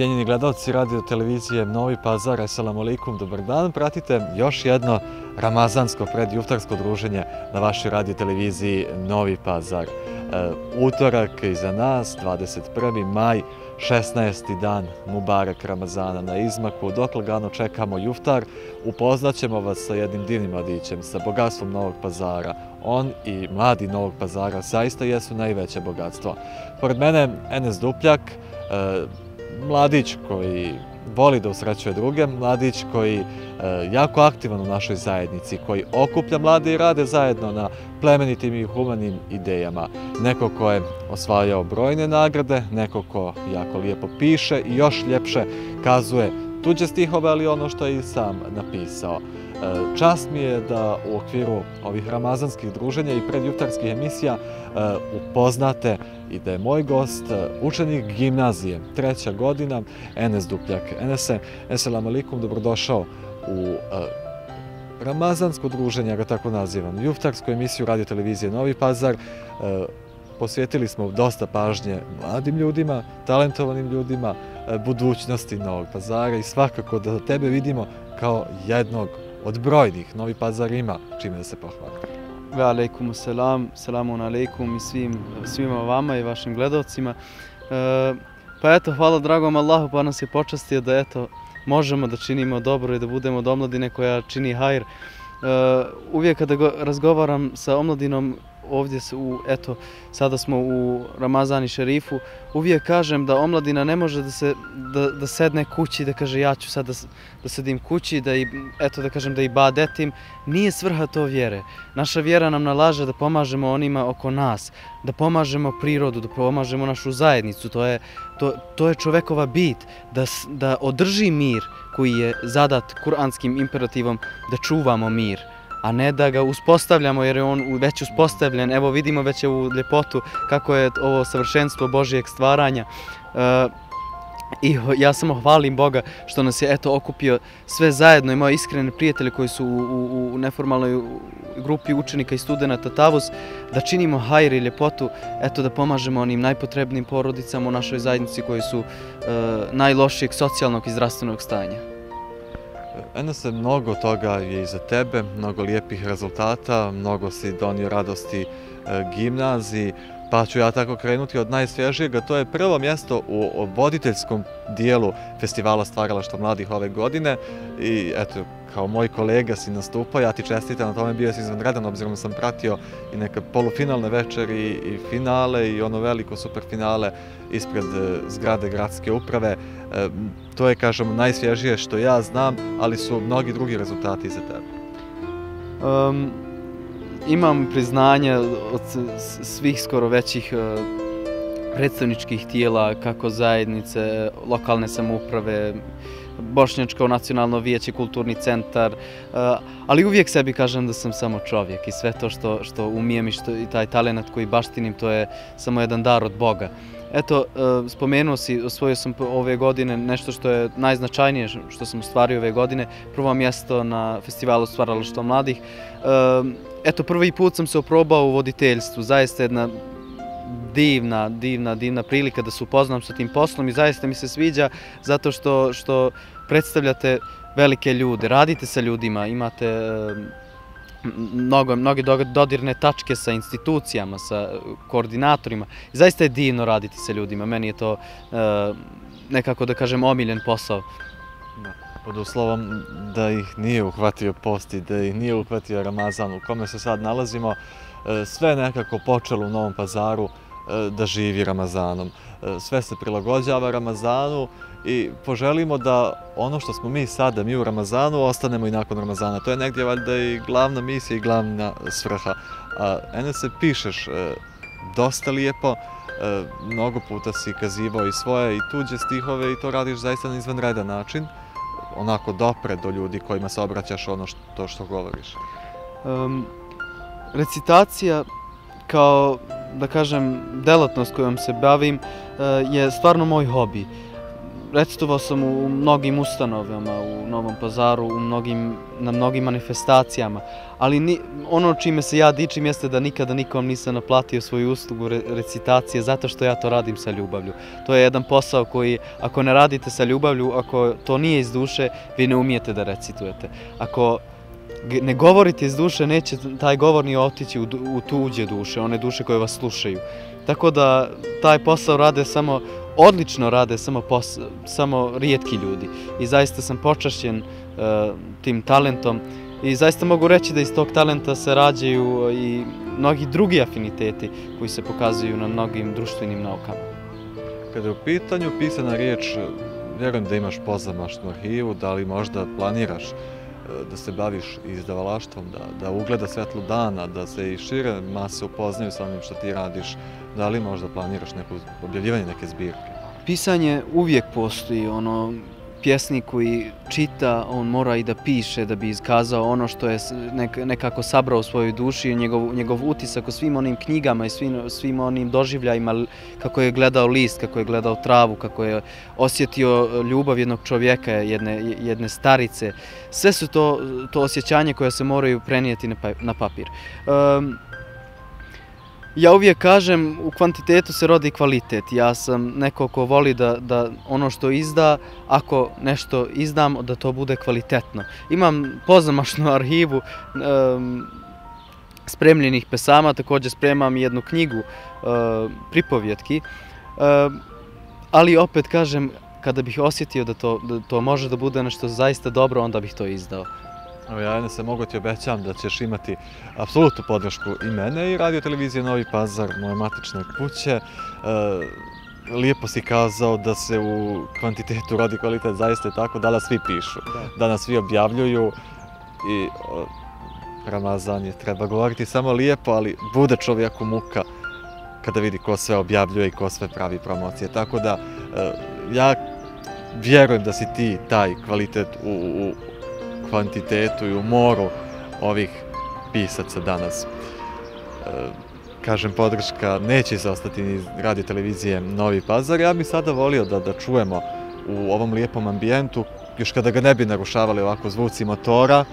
Cijenjeni gledalci radio televizije Novi Pazar, assalamu alaikum, dobar dan. Pratite još jedno ramazansko predjuftarsko druženje na vašoj radio televiziji Novi Pazar. E, utorak iza nas, 21. maj, 16. dan Mubarak Ramazana na izmaku. Dok lagano čekamo juftar, upoznaćemo vas sa jednim divnim mladićem, sa bogatstvom Novog Pazara. On i mladi Novog Pazara zaista jesu najveće bogatstvo. Pored mene, Enes Dupljak, e, mladić koji voli da usrećuje druge, mladić koji je jako aktivan u našoj zajednici, koji okuplja mlade i rade zajedno na plemenitim i humanim idejama. Neko ko je osvajao brojne nagrade, neko ko jako lijepo piše i još ljepše kazuje tuđe stihove, ali ono što je i sam napisao. E, čast mi je da u okviru ovih ramazanskih druženja i predjuftarskih emisija e, upoznate i da je moj gost e, učenik gimnazije, treća godina, Enes Dupljak. Enese, eselam alikum, dobrodošao u ramazansko druženje, ja ga tako nazivam, juftarsku emisiju radio televizije Novi Pazar. Posvjetili smo dosta pažnje mladim ljudima, talentovanim ljudima, budućnosti Novog Pazara i svakako da tebe vidimo kao jednog od brojnih Novi Pazar ima čime da se pohvali. Ve alaikum selam, selamun alaikum i svim, svima vama i vašim gledalcima. E, pa eto, hvala dragom Allahu pa nas je počastio da eto, možemo da činimo dobro i da budemo od omladine koja čini hajr. E, uvijek kada go, razgovaram sa omladinom ovdje u, eto, sada smo u Ramazani šerifu, uvijek kažem da omladina ne može da se, da, da sedne kući, da kaže ja ću sad da, da sedim kući, da i, eto, da kažem da i badetim. Nije svrha to vjere. Naša vjera nam nalaže da pomažemo onima oko nas, da pomažemo prirodu, da pomažemo našu zajednicu. To je, to, to je čovekova bit, da, da održi mir koji je zadat kuranskim imperativom da čuvamo mir a ne da ga uspostavljamo jer je on već uspostavljen. Evo vidimo već ovu ljepotu kako je ovo savršenstvo Božijeg stvaranja. E, I ja samo hvalim Boga što nas je eto okupio sve zajedno i moje iskrene prijatelje koji su u, u, u neformalnoj grupi učenika i studenta Tavus, da činimo hajr i ljepotu, eto da pomažemo onim najpotrebnim porodicama u našoj zajednici koji su e, najlošijeg socijalnog i zdravstvenog stanja. Enese, mnogo toga je iza tebe, mnogo lijepih rezultata, mnogo si donio radosti e, gimnaziji, pa ću ja tako krenuti od najsvježijeg, to je prvo mjesto u voditeljskom dijelu festivala Stvaralaštva mladih ove godine i eto, kao moj kolega si nastupao, ja ti čestitam na tome, bio si izvanredan, obzirom sam pratio i neke polufinalne večeri i finale i ono veliko superfinale ispred e, zgrade gradske uprave. E, to je, kažem, najsvježije što ja znam, ali su mnogi drugi rezultati za tebe. Um, imam priznanje od svih skoro većih e, predstavničkih tijela, kako zajednice, lokalne samouprave, Bošnjačko nacionalno vijeće, kulturni centar, eh, ali uvijek sebi kažem da sam samo čovjek i sve to što, što umijem i, što, i taj talent koji baštinim, to je samo jedan dar od Boga. Eto, eh, spomenuo si, osvojio sam ove godine nešto što je najznačajnije što sam ostvario ove godine, prvo mjesto na festivalu Stvaralaštva mladih. Eh, eto, prvi put sam se oprobao u voditeljstvu, zaista jedna divna, divna, divna prilika da se upoznam sa tim poslom i zaista mi se sviđa zato što, što predstavljate velike ljude, radite sa ljudima, imate eh, mnogo, mnoge dodirne tačke sa institucijama, sa koordinatorima. Zaista je divno raditi sa ljudima. Meni je to eh, nekako, da kažem, omiljen posao. Da. Pod uslovom da ih nije uhvatio post i da ih nije uhvatio Ramazan u kome se sad nalazimo, E, sve nekako počelo u Novom pazaru e, da živi Ramazanom. E, sve se prilagođava Ramazanu i poželimo da ono što smo mi sada, mi u Ramazanu, ostanemo i nakon Ramazana. To je negdje valjda i glavna misija i glavna svrha. A Enes, pišeš dosta lijepo, mnogo puta si kazivao i svoje i tuđe stihove i to radiš zaista na izvanredan način, onako dopre do ljudi kojima se obraćaš ono što, što govoriš. Um, recitacija kao, da kažem, delatnost kojom se bavim, e, je stvarno moj hobi recitovao sam u mnogim ustanovama u Novom pazaru, u mnogim, na mnogim manifestacijama, ali ni, ono čime se ja dičim jeste da nikada nikom nisam naplatio svoju uslugu re, recitacije zato što ja to radim sa ljubavlju. To je jedan posao koji, ako ne radite sa ljubavlju, ako to nije iz duše, vi ne umijete da recitujete. Ako ne govorite iz duše, neće taj govor ni otići u, u tuđe duše, one duše koje vas slušaju. Tako da taj posao rade samo, odlično rade samo, pos, samo rijetki ljudi. I zaista sam počašćen uh, tim talentom i zaista mogu reći da iz tog talenta se rađaju e, i mnogi drugi afiniteti koji se pokazuju na mnogim društvenim naukama. Kada je u pitanju pisana riječ, vjerujem da imaš pozamašnu arhivu, da li možda planiraš da se baviš izdavalaštvom, da, da ugleda svetlo dana, da se i šire mase upoznaju sa onim što ti radiš, da li možda planiraš neko objavljivanje neke zbirke? Pisanje uvijek postoji, ono, pjesnik koji čita, on mora i da piše da bi izkazao ono što je nekako sabrao u svojoj duši, njegov, njegov utisak o svim onim knjigama i svim, svim onim doživljajima, kako je gledao list, kako je gledao travu, kako je osjetio e, ljubav jednog čovjeka, jedne, jedne starice. Sve su to, to osjećanje koje se moraju prenijeti na, pa, na papir. Um, Ja uvijek kažem, u kvantitetu se rodi kvalitet. Ja sam neko ko voli da, da ono što izda, ako nešto izdam, da to bude kvalitetno. Imam pozamašnu arhivu um, spremljenih pesama, također spremam jednu knjigu uh, pripovjetki. Uh, ali opet kažem, kada bih osjetio da to, da to može da bude nešto zaista dobro, onda bih to izdao. Evo ja se mogu ti obećam da ćeš imati apsolutnu podršku i mene i radio televizije Novi Pazar, moje matične kuće. E, lijepo si kazao da se u kvantitetu rodi kvalitet, zaista je tako, da nas svi pišu, da, nas svi objavljuju i Ramazan je treba govoriti samo lijepo, ali bude čovjeku muka kada vidi ko sve objavljuje i ko sve pravi promocije. Tako da e, ja vjerujem da si ti taj kvalitet u, u, kvantitetu i u moru ovih pisaca danas. E, kažem, podrška neće se ostati ni radio televizije Novi Pazar. Ja bih sada volio da, da čujemo u ovom lijepom ambijentu, još kada ga ne bi narušavali ovako zvuci motora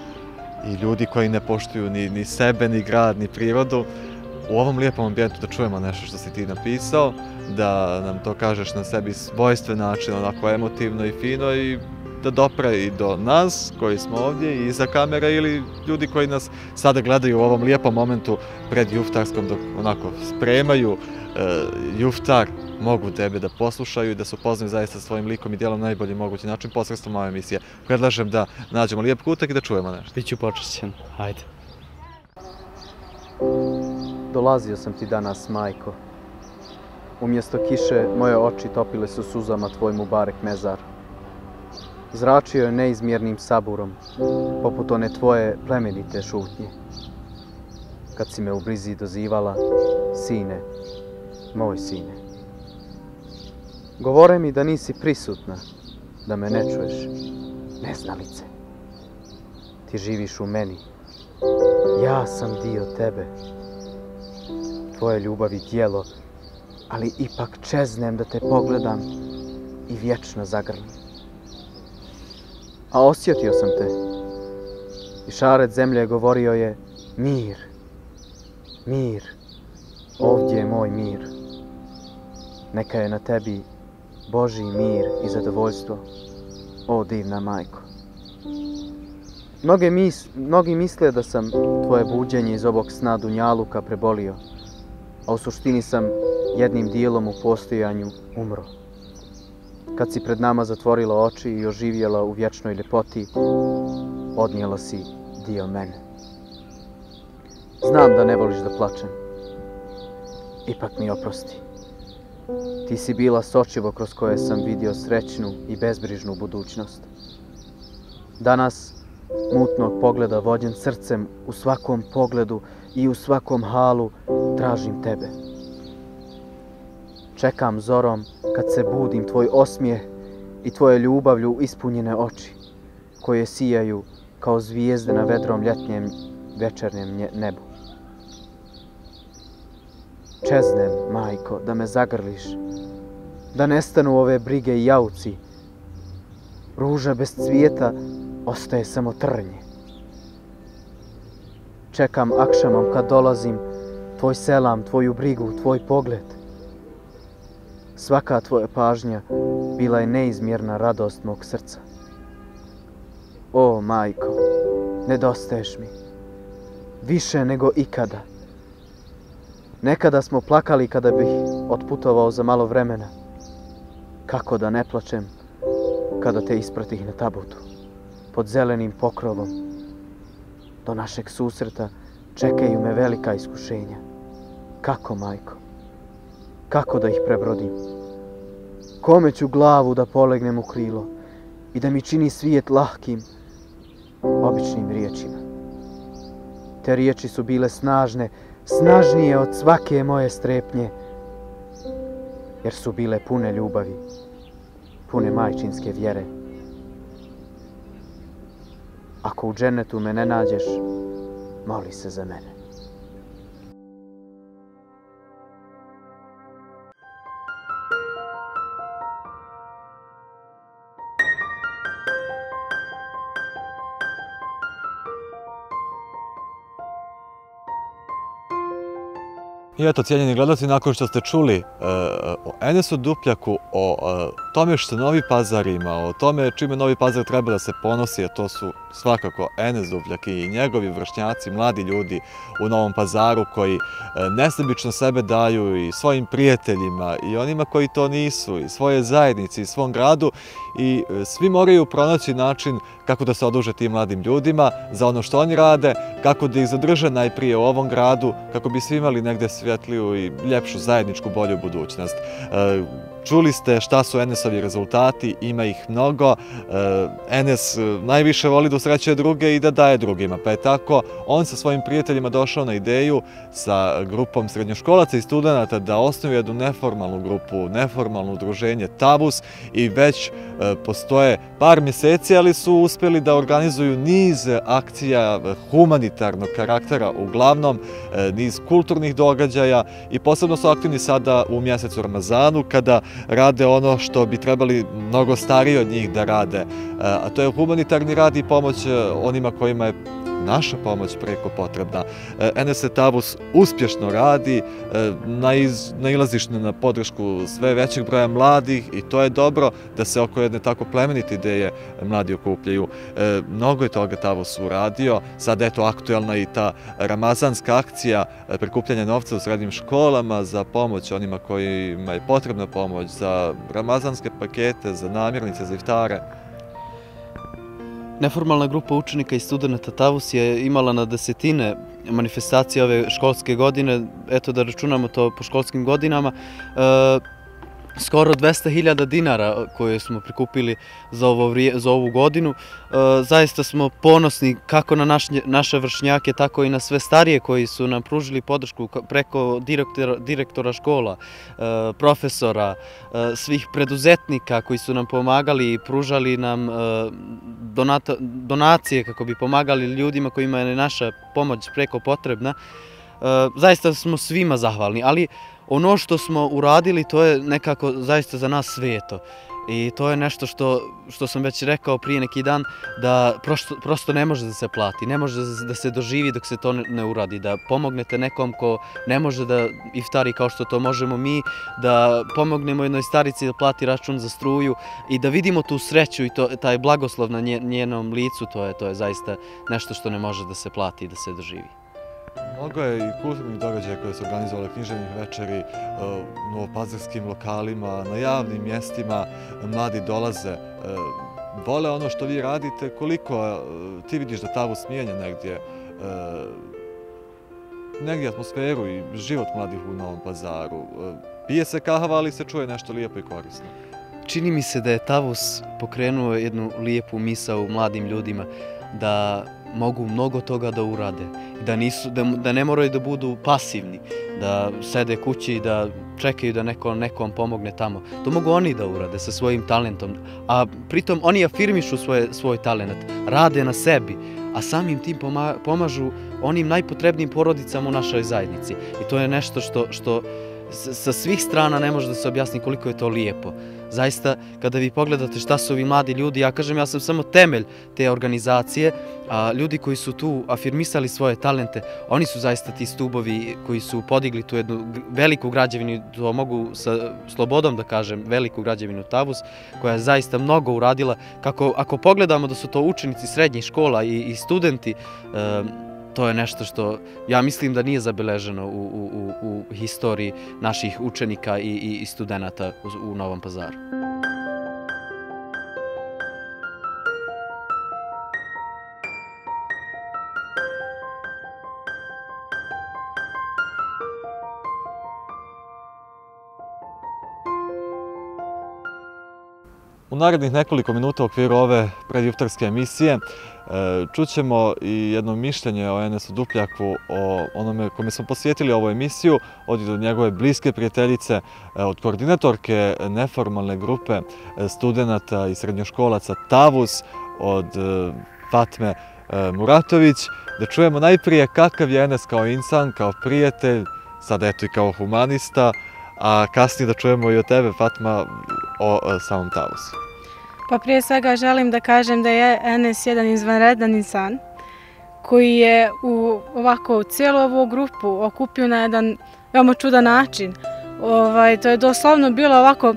i ljudi koji ne poštuju ni, ni sebe, ni grad, ni prirodu, u ovom lijepom ambijentu da čujemo nešto što si ti napisao, da nam to kažeš na sebi svojstven način, onako emotivno i fino i da dopre i do nas koji smo ovdje i iza kamera ili ljudi koji nas sada gledaju u ovom lijepom momentu pred juftarskom dok onako spremaju e, juftar mogu tebe da poslušaju i da se upoznaju zaista svojim likom i dijelom najbolji mogući način posredstvom ove emisije. Predlažem da nađemo lijep kutak i da čujemo nešto. Biću počešćen. Hajde. Dolazio sam ti danas, majko. Umjesto kiše, moje oči topile su suzama tvoj Mubarek mezar zračio je neizmjernim saburom, poput one tvoje plemenite šutnje. Kad si me u blizi dozivala, sine, moj sine. Govore mi da nisi prisutna, da me ne čuješ, neznalice. Ti živiš u meni, ja sam dio tebe. Tvoje ljubavi tijelo, ali ipak čeznem da te pogledam i vječno zagrlim a osjetio sam te. I šaret zemlje govorio je, mir, mir, ovdje je moj mir. Neka je na tebi Boži mir i zadovoljstvo, o divna majko. Mnoge mis, mnogi misle da sam tvoje buđenje iz ovog sna Dunjaluka prebolio, a u suštini sam jednim dijelom u postojanju umro kad si pred nama zatvorila oči i oživjela u vječnoj ljepoti, odnijela si dio mene. Znam da ne voliš da plačem. Ipak mi oprosti. Ti si bila sočivo kroz koje sam vidio srećnu i bezbrižnu budućnost. Danas, mutnog pogleda vođen srcem u svakom pogledu i u svakom halu, tražim tebe. Čekam zorom kad se budim tvoj osmijeh i tvoje ljubavlju ispunjene oči, koje sijaju kao zvijezde na vedrom ljetnjem večernjem nebu. Čeznem, majko, da me zagrliš, da nestanu ove brige i jauci Ruža bez cvijeta ostaje samo trnje. Čekam akšamom kad dolazim, tvoj selam, tvoju brigu, tvoj pogled. Svaka tvoja pažnja bila je neizmjerna radost mog srca. O, majko, nedostaješ mi. Više nego ikada. Nekada smo plakali kada bih otputovao za malo vremena. Kako da ne plačem kada te ispratih na tabutu, pod zelenim pokrovom. Do našeg susreta čekaju me velika iskušenja. Kako, majko? Kako da ih prebrodim? Kome ću glavu da polegnem u krilo i da mi čini svijet lahkim, običnim riječima? Te riječi su bile snažne, snažnije od svake moje strepnje, jer su bile pune ljubavi, pune majčinske vjere. Ako u dženetu me ne nađeš, moli se za mene. I eto, cijenjeni gledalci, nakon što ste čuli e, o Enesu Dupljaku, o e, tome što Novi Pazar ima, o tome čime Novi Pazar treba da se ponosi, a to su svakako Enes Dupljak i njegovi vršnjaci, mladi ljudi u Novom Pazaru koji e, nesebično sebe daju i svojim prijateljima i onima koji to nisu, i svoje zajednici, i svom gradu i e, svi moraju pronaći način kako da se oduže tim mladim ljudima za ono što oni rade, kako da ih zadrže najprije u ovom gradu, kako bi svi imali negde svjetliju i ljepšu zajedničku bolju budućnost. E, Čuli ste šta su Enesovi rezultati, ima ih mnogo. Enes e, najviše voli da usrećuje druge i da daje drugima, pa je tako on sa svojim prijateljima došao na ideju sa grupom srednjoškolaca i studenta da osnovi jednu neformalnu grupu, neformalno udruženje Tabus i već e, postoje par mjeseci, ali su uspjeli da organizuju niz akcija e, humanitarnog karaktera, uglavnom niz kulturnih događaja i posebno su aktivni sada u mjesecu Ramazanu kada rade ono što bi trebali mnogo stariji od njih da rade, a to je humanitarni rad i pomoć eh, onima kojima je naša pomoć preko potrebna. E, NS Tavus uspješno radi, e, nailaziš na podršku sve većeg broja mladih i to je dobro da se oko jedne tako plemenite ideje mladi okupljaju. E, mnogo je toga Tavus uradio, sad eto aktuelna i ta ramazanska akcija e, prikupljanja novca u srednjim školama za pomoć onima kojima je potrebna pomoć, za ramazanske pakete, za namirnice, za iftare. Neformalna grupa učenika i studenta Tavus je imala na desetine manifestacije ove školske godine, eto da računamo to po školskim godinama. E, skoro 200.000 dinara koje smo prikupili za, ovo, za ovu godinu. E, zaista smo ponosni kako na naš, naše vršnjake, tako i na sve starije koji su nam pružili podršku preko direktora, direktora škola, e, profesora, e, svih preduzetnika koji su nam pomagali i pružali nam e, donata, donacije kako bi pomagali ljudima kojima je naša pomoć preko potrebna. E, zaista smo svima zahvalni, ali ono što smo uradili to je nekako zaista za nas sveto. I to je nešto što, što sam već rekao prije neki dan, da prosto, prosto ne može da se plati, ne može da se doživi dok se to ne uradi, da pomognete nekom ko ne može da iftari kao što to možemo mi, da pomognemo jednoj starici da plati račun za struju i da vidimo tu sreću i to, taj blagoslov na njenom licu, to je, to je zaista nešto što ne može da se plati i da se doživi. Mnogo je i kulturnih događaja koje su organizovali književnih večeri e, u novopazarskim lokalima, na javnim mjestima, mladi dolaze, e, vole ono što vi radite, koliko e, ti vidiš da tavu smijenja negdje, negdje atmosferu i život mladih u Novom pazaru. Pije se kahava, ali se čuje nešto lijepo i korisno. Čini mi se da je Tavus pokrenuo jednu lijepu misa u mladim ljudima, da mogu mnogo toga da urade, da, nisu, da, da ne moraju da budu pasivni, da sede kući i da čekaju da neko nekom pomogne tamo. To mogu oni da urade sa svojim talentom, a pritom oni afirmišu svoje, svoj talent, rade na sebi, a samim tim pomažu onim najpotrebnijim porodicama u našoj zajednici. I to je nešto što, što sa svih strana ne može da se objasni koliko je to lijepo. Zaista, kada vi pogledate šta su ovi mladi ljudi, ja kažem, ja sam samo temelj te organizacije, a ljudi koji su tu afirmisali svoje talente, oni su zaista ti stubovi koji su podigli tu jednu veliku građevinu, to mogu sa slobodom da kažem, veliku građevinu Tavus, koja je zaista mnogo uradila. Kako, ako pogledamo da su to učenici srednjih škola i, i studenti, ehm, to je nešto što ja mislim da nije zabeleženo u, u, u, u historiji naših učenika i, i, i studenta u, u Novom pazaru. Narednih nekoliko minuta u okviru ove predjuftarske emisije e, čućemo i jedno mišljenje o Enesu Dupljaku, o onome kome smo posvijetili ovu emisiju, od njegove bliske prijateljice, e, od koordinatorke neformalne grupe e, studenta i srednjoškolaca Tavus, od Fatme Muratović, da čujemo najprije kakav je Enes kao insan, kao prijatelj, sad eto i kao humanista, a kasnije da čujemo i o tebe, Fatma, o samom Tavusu. Pa prije svega želim da kažem da je Enes jedan izvanredan insan koji je u ovako cijelu ovu grupu okupio na jedan veoma čudan način. Ovaj, to je doslovno bilo ovako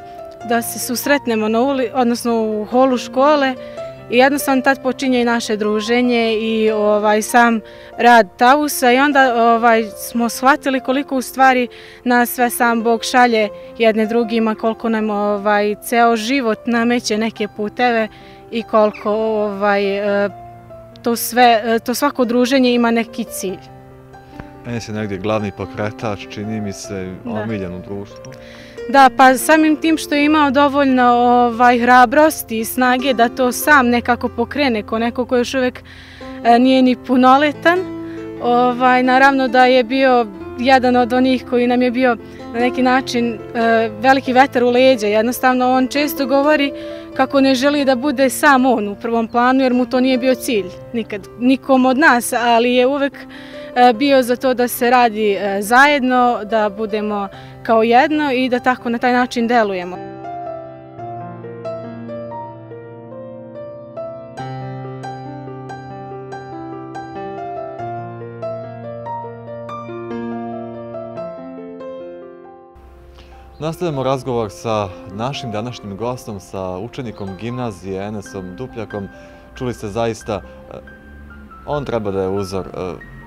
da se susretnemo na uli, odnosno u holu škole I jednostavno tad počinje i naše druženje i ovaj sam rad Tavusa i onda ovaj smo shvatili koliko u stvari nas sve sam Bog šalje jedne drugima, koliko nam ovaj ceo život nameće neke puteve i koliko ovaj e, to sve e, to svako druženje ima neki cilj. Meni se negdje glavni pokretač, čini mi se, omiljen u društvu. Da, pa samim tim što je imao dovoljno ovaj, hrabrosti i snage da to sam nekako pokrene ko neko ko još uvek e, nije ni punoletan. Ovaj, naravno da je bio jedan od onih koji nam je bio na neki način e, veliki vetar u leđa. Jednostavno on često govori kako ne želi da bude sam on u prvom planu jer mu to nije bio cilj nikad nikom od nas, ali je uvek E, bio za to da se radi e, zajedno, da budemo kao jedno i da tako na taj način delujemo. Nastavljamo razgovor sa našim današnjim gostom, sa učenikom gimnazije Enesom Dupljakom. Čuli ste zaista, e, on treba da je uzor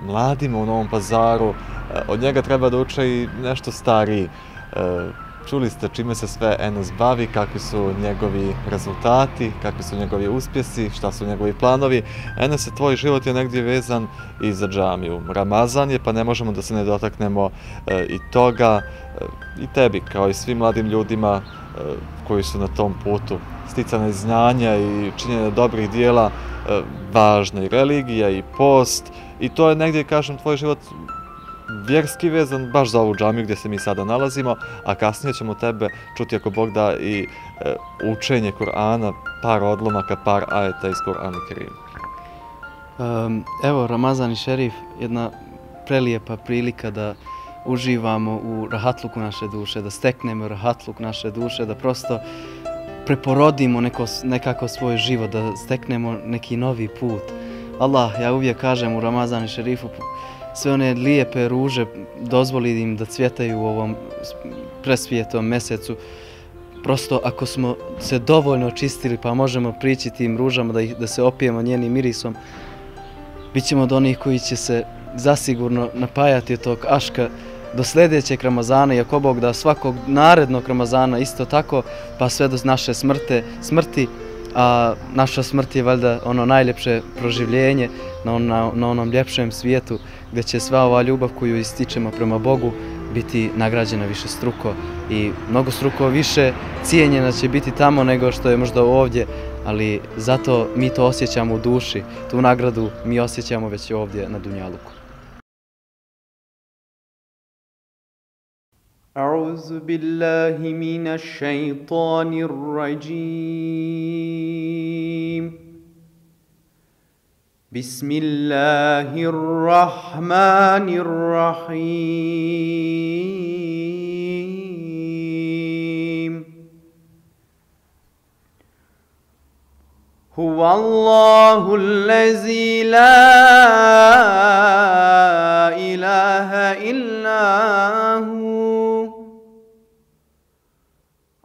mladima u Novom pazaru, e, od njega treba da uče i nešto stariji. E, čuli ste čime se sve Enes bavi, kakvi su njegovi rezultati, kakvi su njegovi uspjesi, šta su njegovi planovi. Enes, tvoj život je negdje vezan i za džamiju. Ramazan je, pa ne možemo da se ne dotaknemo e, i toga. E, I tebi, kao i svim mladim ljudima e, koji su na tom putu sticane znanja i činjenja dobrih dijela, e, važna i religija i post. I to je negdje, kažem, tvoj život vjerski vezan baš za ovu džamiju gdje se mi sada nalazimo, a kasnije ćemo tebe čuti ako Bog da i e, učenje Kur'ana, par odlomaka, par ajeta iz Kur'ana Kerima. Um, evo, Ramazan i Šerif, jedna prelijepa prilika da uživamo u rahatluku naše duše, da steknemo rahatluk naše duše, da prosto preporodimo neko, nekako svoj život, da steknemo neki novi put. Allah, ja uvijek kažem u Ramazan i Šerifu, sve one lijepe ruže dozvoli im da cvjetaju u ovom presvijetom mesecu. Prosto ako smo se dovoljno očistili pa možemo prići tim ružama da, ih, da se opijemo njenim mirisom, bit ćemo od onih koji će se zasigurno napajati od tog aška do sljedećeg Ramazana, iako Bog da svakog narednog Ramazana isto tako, pa sve do naše smrte, smrti, a naša smrt je valjda ono najljepše proživljenje na, na, na onom ljepšem svijetu gdje će sva ova ljubav koju ističemo prema Bogu biti nagrađena više struko i mnogo struko više cijenjena će biti tamo nego što je možda ovdje, ali zato mi to osjećamo u duši, tu nagradu mi osjećamo već ovdje na Dunjaluku. أعوذ بالله من الشيطان الرجيم. بسم الله الرحمن الرحيم. هو الله الذي لا إله إلا هو.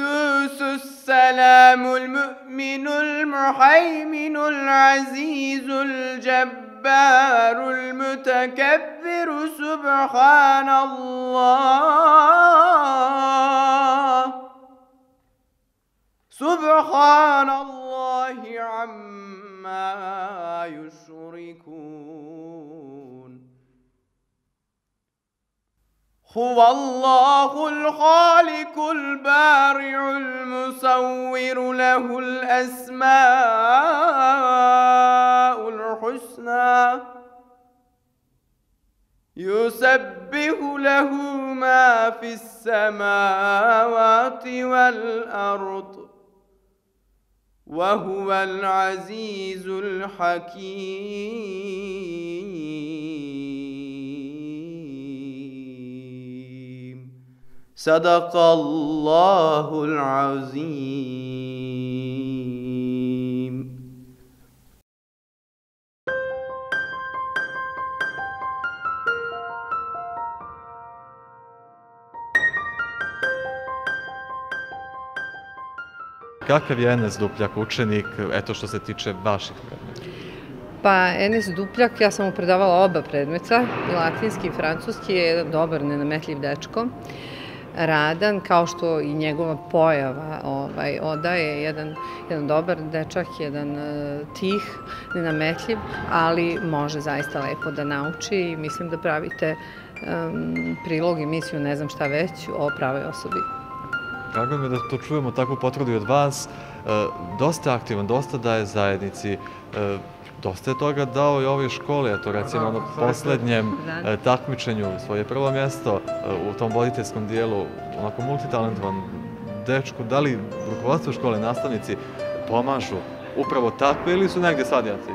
القدوس السلام المؤمن المحيمن العزيز الجبار المتكبر سبحان الله. سبحان الله عما يشركون. هو الله الخالق البارع المصور له الأسماء الحسنى. يسبح له ما في السماوات والأرض وهو العزيز الحكيم. صدق الله العظيم Kakav je Enes Dupljak učenik, eto što se tiče vaših predmeta? Pa Enes Dupljak, ja sam mu predavala oba predmeta, i latinski i francuski, je jedan dobar, nenametljiv dečko. Radan, kao što i njegova pojava ovaj, odaje, jedan, jedan dobar dečak, jedan e, tih, nenametljiv, ali može zaista lepo da nauči i mislim da pravite um, prilog, emisiju, ne znam šta već, o pravoj osobi. Drago mi je da to čujemo takvu potvrdu i od vas. E, dosta aktivan, dosta daje zajednici. E, dosta je toga dao i ovoj školi, eto recimo ono poslednjem e, takmičenju, svoje prvo mjesto u tom voditeljskom dijelu, onako multitalentovan dečku, da li rukovodstvo škole, nastavnici pomažu upravo tako ili su negdje sadjaci?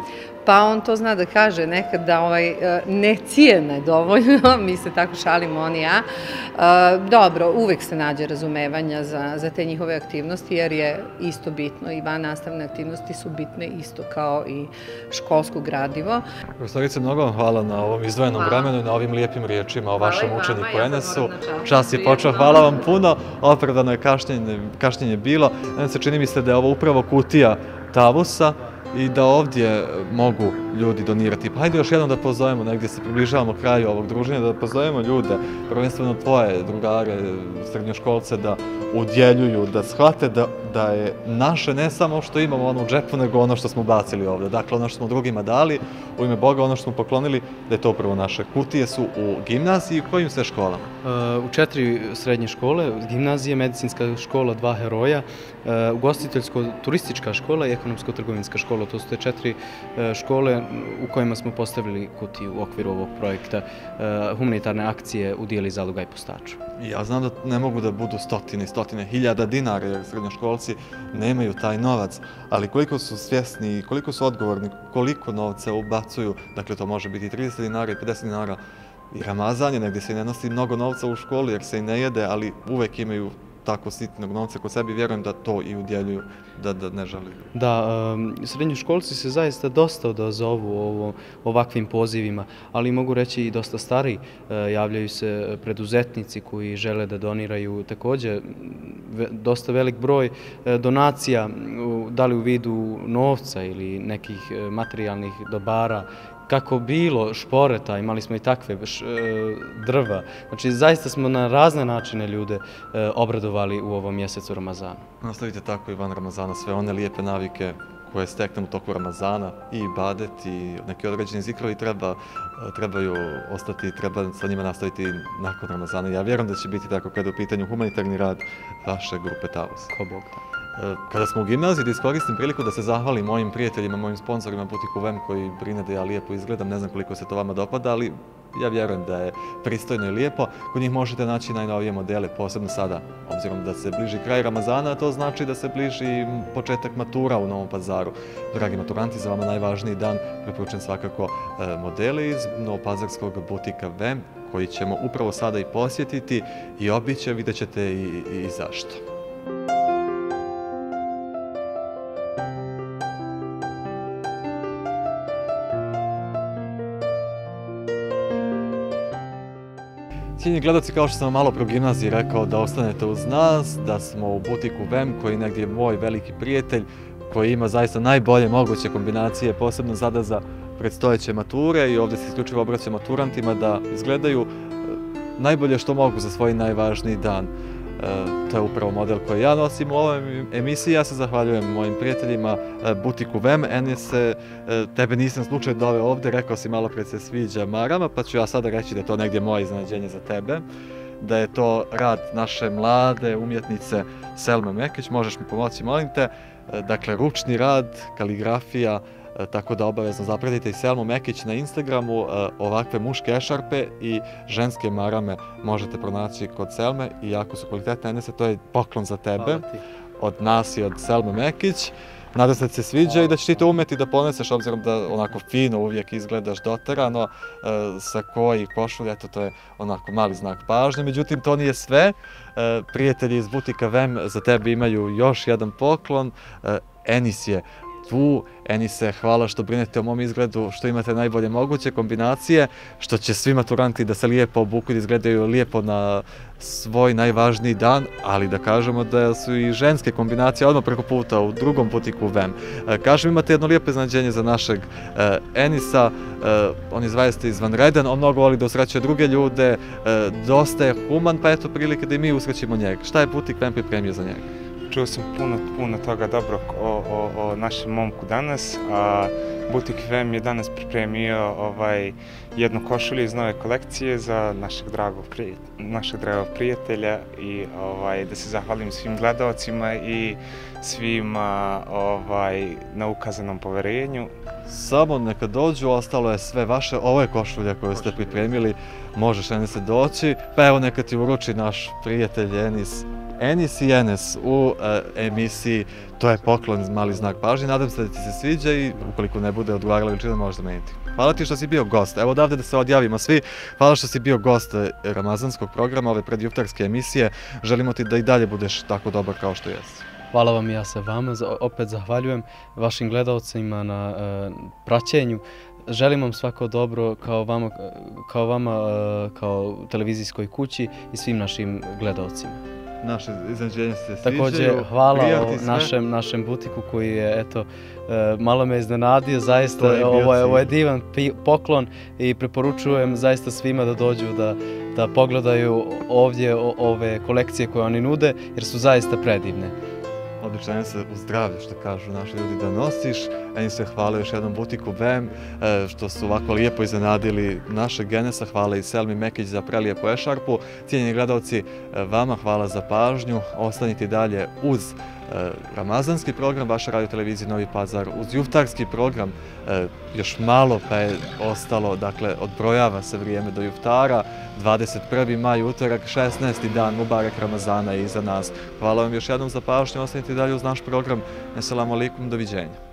Pa on to zna da kaže nekad da ovaj, e, ne cijene dovoljno, mi se tako šalimo on i ja. E, dobro, uvek se nađe razumevanja za, za te njihove aktivnosti jer je isto bitno i van nastavne aktivnosti su bitne isto kao i školsko gradivo. Profesorice, mnogo vam hvala na ovom izdvojenom vremenu i na ovim lijepim riječima o vašem učeniku Enesu. Čas je počeo, hvala vam puno, opravdano je kašnjenje, kašnjenje bilo. se čini mi se da je ovo upravo kutija tavusa i da ovdje mogu ljudi donirati. Pa hajde još jednom da pozovemo, negdje se približavamo kraju ovog druženja, da pozovemo ljude, prvenstveno tvoje drugare, srednjoškolce, da udjeljuju, da shvate da, da je naše ne samo što imamo ono u džepu, nego ono što smo bacili ovdje. Dakle, ono što smo drugima dali, u ime Boga, ono što smo poklonili, da je to upravo naše. Kutije su u gimnaziji, u kojim sve školama? E, u četiri srednje škole, gimnazije, medicinska škola, dva heroja, e, ugostiteljsko-turistička škola i ekonomsko-trgovinska škola. To su te četiri e, škole u kojima smo postavili kutiju u okviru ovog projekta e, humanitarne akcije u dijeli Zaluga i Postaču. Ja znam da ne mogu da budu stotine i stotine hiljada dinara, jer srednjoškolci nemaju taj novac, ali koliko su svjesni i koliko su odgovorni, koliko novca ubacuju, dakle to može biti 30 dinara i 50 dinara, i Ramazan je negdje se ne nosi mnogo novca u školi jer se i ne jede, ali uvek imaju tako sitnog novca kod sebi, vjerujem da to i udjeljuju, da, da ne žele. Da, um, srednji školci se zaista dosta odazovu ovo, ovakvim pozivima, ali mogu reći i dosta stari uh, javljaju se preduzetnici koji žele da doniraju također ve, dosta velik broj uh, donacija, uh, da li u vidu novca ili nekih uh, materijalnih dobara kako bilo šporeta, imali smo i takve š, e, drva. Znači, zaista smo na razne načine ljude e, obradovali u ovom mjesecu Ramazana. Nastavite tako i van Ramazana sve one lijepe navike koje steknemo u toku Ramazana i badet i neki određeni zikrovi treba, e, trebaju ostati, treba sa njima nastaviti nakon Ramazana. Ja vjerujem da će biti tako kada je u pitanju humanitarni rad vaše grupe Tavus. Ko Bog da. Kada smo u gimnaziji, da iskoristim priliku da se zahvalim mojim prijateljima, mojim sponsorima Butiku VEM koji brine da ja lijepo izgledam, ne znam koliko se to vama dopada, ali ja vjerujem da je pristojno i lijepo. Kod njih možete naći najnovije modele, posebno sada, obzirom da se bliži kraj Ramazana, a to znači da se bliži početak matura u Novom pazaru. Dragi maturanti, za vama najvažniji dan preporučujem svakako e, modele iz Novopazarskog butika VEM, koji ćemo upravo sada i posjetiti i obiće, vidjet ćete i, i zašto. Cijenji gledaci, kao što sam malo pro gimnaziji rekao da ostanete uz nas, da smo u butiku VEM koji je negdje moj veliki prijatelj koji ima zaista najbolje moguće kombinacije, posebno sada za predstojeće mature i ovdje se isključivo obraćam maturantima da izgledaju e, najbolje što mogu za svoj najvažniji dan. E, to je upravo model koji ja nosim u ovoj emisiji. Ja se zahvaljujem mojim prijateljima e, Butiku VEM. Enise, e, tebe nisam slučaj dove ovde, rekao si malo pred se sviđa Marama, pa ću ja sada reći da je to negdje moje iznenađenje za tebe da je to rad naše mlade umjetnice Selma Mekić. Možeš mi pomoći, molim te. Dakle, ručni rad, kaligrafija, tako da obavezno zapratite i Selmu Mekić na Instagramu, e, ovakve muške ešarpe i ženske marame možete pronaći kod Selme i ako su kvalitetne Enese, to je poklon za tebe od nas i od Selme Mekić. Nadam se da se sviđa i da ćeš ti to umeti da poneseš, obzirom da onako fino uvijek izgledaš doterano, e, sa koji košulj, eto to je onako mali znak pažnje. Međutim, to nije sve. Prijatelji iz butika VEM za tebe imaju još jedan poklon. Enis je tu. Enise, hvala što brinete o mom izgledu, što imate najbolje moguće kombinacije, što će svi maturanti da se lijepo obuku i da izgledaju lijepo na svoj najvažniji dan, ali da kažemo da su i ženske kombinacije odmah preko puta u drugom putiku VEM. E, kažem, imate jedno lijepo iznadženje za našeg e, Enisa, e, on je zvaista izvanredan, on mnogo voli da usrećuje druge ljude, dosta je human, pa eto prilike da i mi usrećimo njega. Šta je putik VEM pripremio za njega? Čuo sam puno, puno toga dobrog o, o, o našem momku danas, a Butik FM je danas pripremio ovaj, jednu košulju iz nove kolekcije za našeg dragog, prije, našeg dragog prijatelja i ovaj, da se zahvalim svim gledalcima i svima ovaj, na ukazanom poverenju. Samo neka dođu, ostalo je sve vaše. Ovo je košulja koju ste pripremili, možeš Enis doći. Pa evo neka ti uruči naš prijatelj Enis Enis i Enes u eh, emisiji To je poklon, mali znak pažnje. Nadam se da ti se sviđa i ukoliko ne bude odgovarala veličina možeš zameniti. Hvala ti što si bio gost. Evo odavde da se odjavimo svi. Hvala što si bio gost eh, Ramazanskog programa, ove predjuftarske emisije. Želimo ti da i dalje budeš tako dobar kao što jesi. Hvala vam i ja se vama. Opet zahvaljujem vašim gledalcima na eh, praćenju. Želim vam svako dobro kao vama, kao, vama, kao televizijskoj kući i svim našim gledalcima naše iznenađenje se sviđaju. Također, hvala o našem, našem butiku koji je, eto, e, malo me iznenadio, zaista, je ovo, je, ovo je divan poklon i preporučujem zaista svima da dođu da, da pogledaju ovdje ove kolekcije koje oni nude, jer su zaista predivne odličan se u što kažu naši ljudi da nosiš. Eni se hvala još jednom butiku BEM, e, što su ovako lijepo iznenadili naše genesa. Hvala i Selmi Mekić za prelijepu ešarpu. Cijenjeni gledalci, e, vama hvala za pažnju. Ostanite dalje uz E, ramazanski program vaše radio televizije Novi Pazar uz juftarski program e, još malo pa je ostalo, dakle odbrojava se vrijeme do juftara 21. maj, utorak, 16. dan Mubarek Ramazana je iza nas. Hvala vam još jednom za pažnju, ostanite dalje uz naš program. Neselamu alikum, doviđenja.